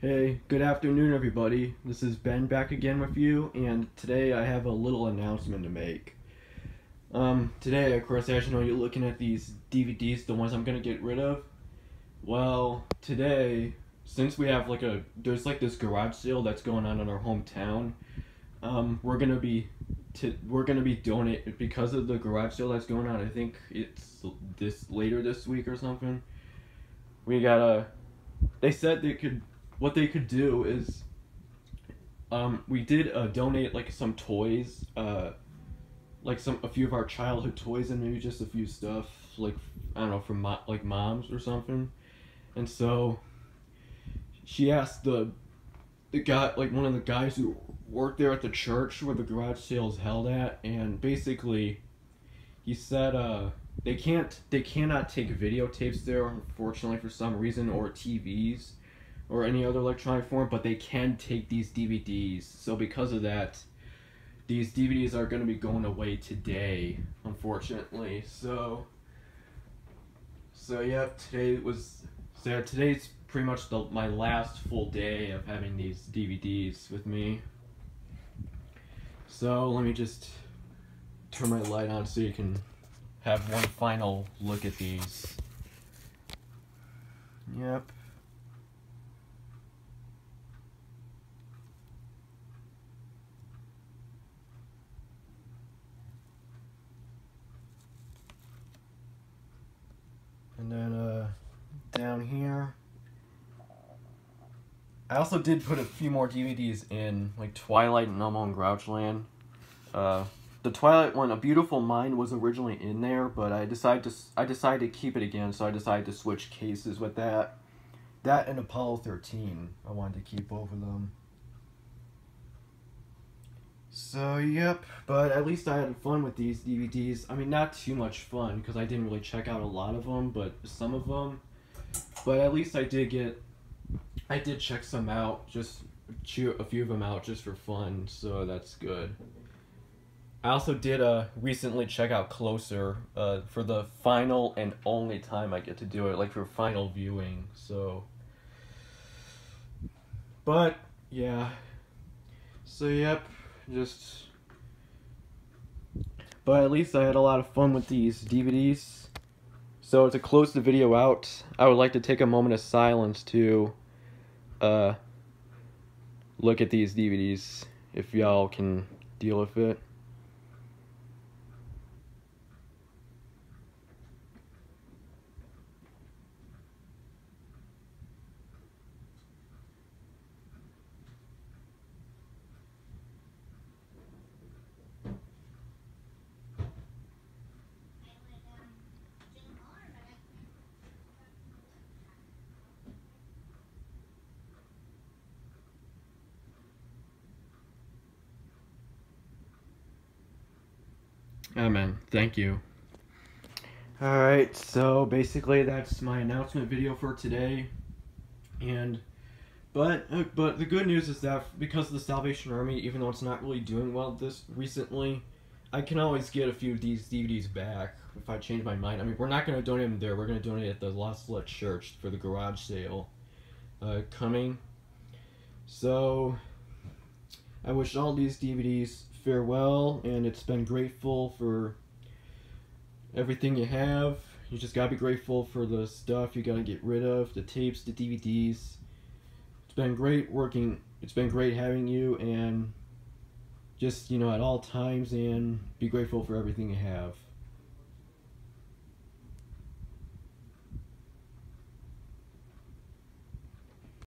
Hey, good afternoon, everybody. This is Ben back again with you, and today I have a little announcement to make. Um, today, of course, as you know, you're looking at these DVDs, the ones I'm gonna get rid of. Well, today, since we have like a, there's like this garage sale that's going on in our hometown, um, we're gonna be, to, we're gonna be donate because of the garage sale that's going on. I think it's this later this week or something. We gotta, they said they could what they could do is um, we did uh, donate like some toys uh, like some a few of our childhood toys and maybe just a few stuff like i don't know from mo- like moms or something. And so she asked the the guy like one of the guys who worked there at the church where the garage sale is held at and basically he said uh they can't they cannot take videotapes there unfortunately for some reason or tvs or any other electronic form, but they can take these DVDs. So because of that, these DVDs are going to be going away today, unfortunately. So, so yep, today was so today's pretty much the, my last full day of having these DVDs with me. So let me just turn my light on so you can have one final look at these. Yep. And then uh, down here, I also did put a few more DVDs in, like Twilight and Elmo and Grouchland. Uh, the Twilight one, A Beautiful Mind, was originally in there, but I decided to I decided to keep it again, so I decided to switch cases with that. That and Apollo 13, I wanted to keep of them. So, yep, but at least I had fun with these DVDs. I mean, not too much fun, because I didn't really check out a lot of them, but some of them. But at least I did get, I did check some out, just chew a few of them out just for fun, so that's good. I also did uh, recently check out Closer uh, for the final and only time I get to do it, like for final viewing, so. But, yeah. So, yep just but at least I had a lot of fun with these DVDs. So to close the video out, I would like to take a moment of silence to uh, look at these DVDs, if y'all can deal with it. Amen. Thank you. Alright, so basically that's my announcement video for today. And but uh, but the good news is that because of the Salvation Army, even though it's not really doing well this recently, I can always get a few of these DVDs back if I change my mind. I mean, we're not going to donate them there. We're going to donate at the Lost Let Church for the garage sale uh, coming. So I wish all these DVDs farewell, and it's been grateful for everything you have. You just gotta be grateful for the stuff you gotta get rid of, the tapes, the DVDs. It's been great working. It's been great having you, and just you know at all times, and be grateful for everything you have.